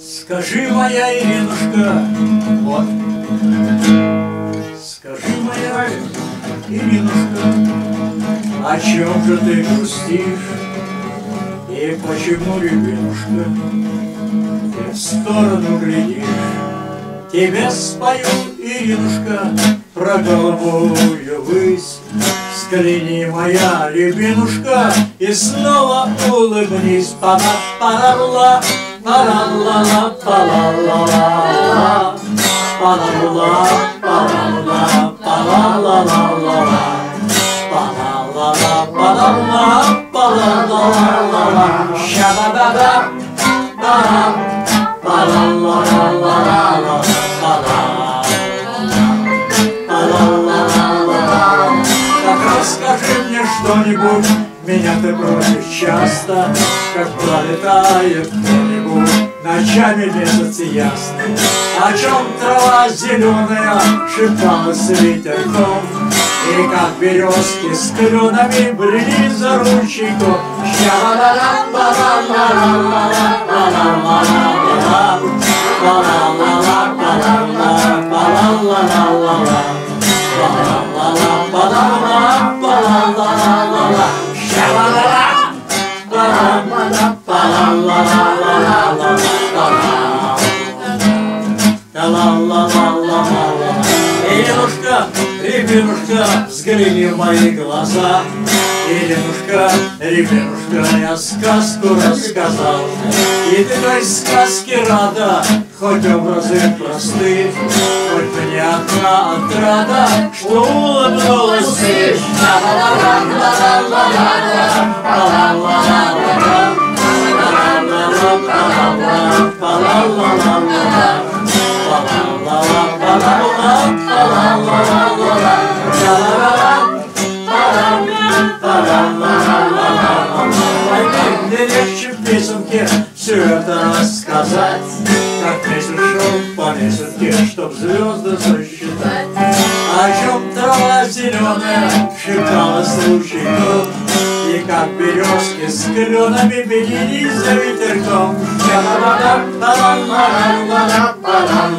Скажи, моя Иринушка, вот, скажи, моя Иринушка, о чем же ты грустишь и почему, ребенушка, ты в сторону глядишь? Тебе спою, Иринушка, про голубую высь. Взгляни, моя рябинушка, и снова улыбнись. Пара-пара-ла, пара-ла-ла, пара-ла-ла-ла, пара-ла, пара-ла, пара-ла-ла-ла-ла, пара-ла-ла, пара-ла, пара-ла-ла-ла-ла, ща-ба-ба-ба, пара, что-нибудь, меня ты просишь часто, Как пролетает кто-нибудь ночами месяц ясный. О чем трава зеленая шепталась ветерком, И как березки с кленами брели за ручейком. Иринушка, ребенушка, взгляни в мои глаза. Иринушка, ребенушка, я сказку рассказал. И ты той сказке рада, хоть образы просты, Хоть мне одна отрада, что улыбнулась ты. Мне легче в все это рассказать, Как месяц шел по чтоб звезды сосчитать. О чем трава зеленая шепталась ручейком, И как березки с кленами бегились за ветерком. Па-дам-па-дам-па-дам, па-дам-па-дам-па-дам, па-дам-па-дам-па-дам,